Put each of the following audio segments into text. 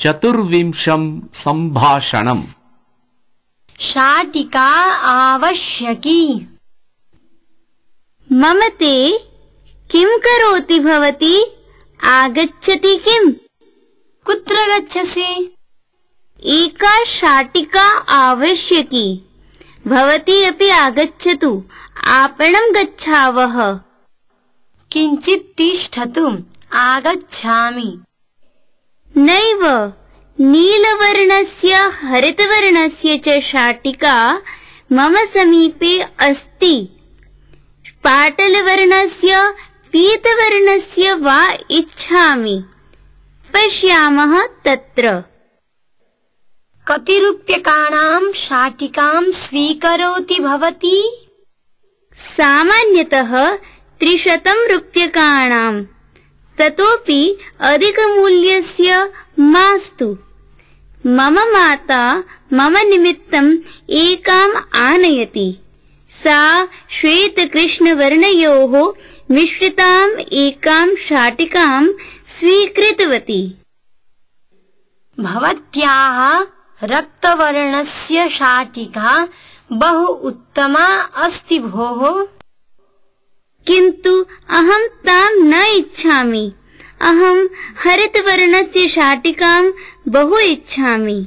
चतुर्विंशम् सम्भाषणम् शाटिका आवश्यकी। मम ते किं करोति भवती? आगच्छति किम्? कुत्र गच्छसि? एका शाटिका आवश्यकी। भवती अपि आगच्छतु। आपणं गच्छावः। किञ्चित् तिष्ठतु। आगच्छामि नैव नीलवर्णस्य हरितवर्णस्य च शाटिका मम समीपे अस्ति। पाटलवर्णस्य पीतवर्णस्य वा इच्छामि। पश्यामः तत्र। कति रूप्यकाणां शाटिकां स्वीकरोति भवती? सामान्यतः त्रिशतं रूप्यकाणाम् ततोपि अधिकमूल्यस्य मास्तु। मम माता मम निमित्तम् एकाम् आनयति। सा श्वेतकृष्णवर्णयोः मिश्रिताम् एकां शाटिकां स्वीकृतवती। भवत्याः रक्तवर्णस्य शाटिका बहु उत्तमा अस्ति भोः। किन्तु अहं तां न इच्छामि अहं हरितवर्णस्य शाटिकां बहु इच्छामि।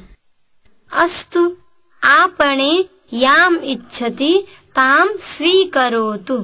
अस्तु आपणे याम् इच्छति तां स्वीकरोतु